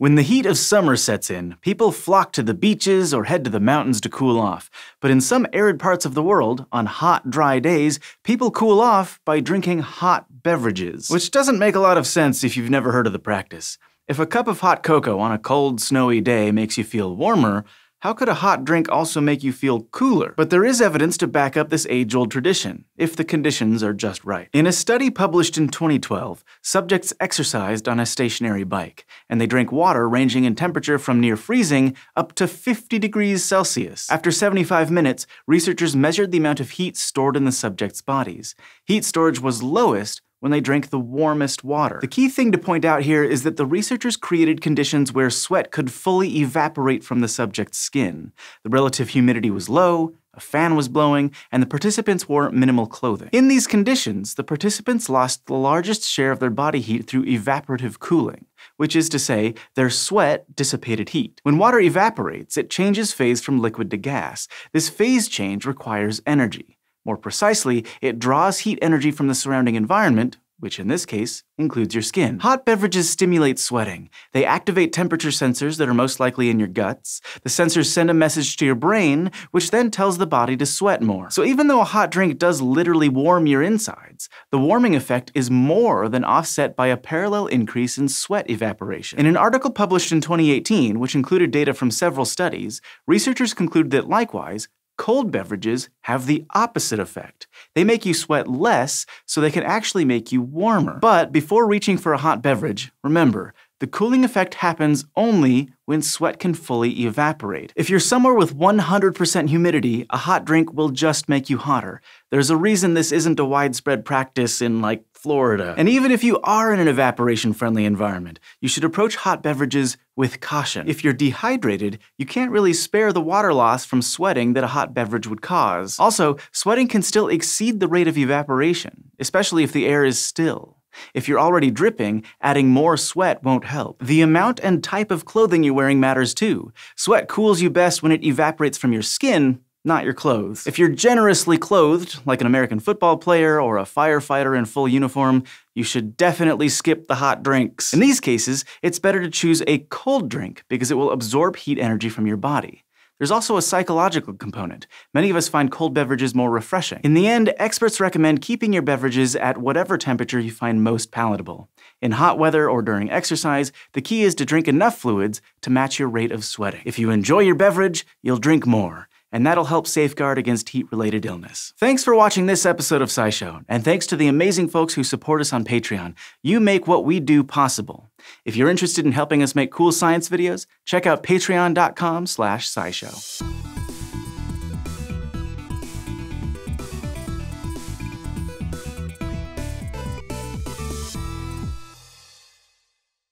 When the heat of summer sets in, people flock to the beaches or head to the mountains to cool off. But in some arid parts of the world, on hot, dry days, people cool off by drinking hot beverages. Which doesn't make a lot of sense if you've never heard of the practice. If a cup of hot cocoa on a cold, snowy day makes you feel warmer, how could a hot drink also make you feel cooler? But there is evidence to back up this age old tradition, if the conditions are just right. In a study published in 2012, subjects exercised on a stationary bike, and they drank water ranging in temperature from near freezing up to 50 degrees Celsius. After 75 minutes, researchers measured the amount of heat stored in the subjects' bodies. Heat storage was lowest when they drank the warmest water. The key thing to point out here is that the researchers created conditions where sweat could fully evaporate from the subject's skin. The relative humidity was low, a fan was blowing, and the participants wore minimal clothing. In these conditions, the participants lost the largest share of their body heat through evaporative cooling, which is to say, their sweat dissipated heat. When water evaporates, it changes phase from liquid to gas. This phase change requires energy. More precisely, it draws heat energy from the surrounding environment, which in this case includes your skin. Hot beverages stimulate sweating. They activate temperature sensors that are most likely in your guts. The sensors send a message to your brain, which then tells the body to sweat more. So even though a hot drink does literally warm your insides, the warming effect is more than offset by a parallel increase in sweat evaporation. In an article published in 2018, which included data from several studies, researchers concluded that likewise, Cold beverages have the opposite effect. They make you sweat less, so they can actually make you warmer. But before reaching for a hot beverage, remember, the cooling effect happens only when sweat can fully evaporate. If you're somewhere with 100% humidity, a hot drink will just make you hotter. There's a reason this isn't a widespread practice in, like, Florida. And even if you are in an evaporation friendly environment, you should approach hot beverages with caution. If you're dehydrated, you can't really spare the water loss from sweating that a hot beverage would cause. Also, sweating can still exceed the rate of evaporation, especially if the air is still. If you're already dripping, adding more sweat won't help. The amount and type of clothing you're wearing matters too. Sweat cools you best when it evaporates from your skin, not your clothes. If you're generously clothed, like an American football player or a firefighter in full uniform, you should definitely skip the hot drinks. In these cases, it's better to choose a cold drink because it will absorb heat energy from your body. There's also a psychological component. Many of us find cold beverages more refreshing. In the end, experts recommend keeping your beverages at whatever temperature you find most palatable. In hot weather or during exercise, the key is to drink enough fluids to match your rate of sweating. If you enjoy your beverage, you'll drink more and that'll help safeguard against heat-related illness. Thanks for watching this episode of SciShow, and thanks to the amazing folks who support us on Patreon. You make what we do possible. If you're interested in helping us make cool science videos, check out patreon.com slash scishow.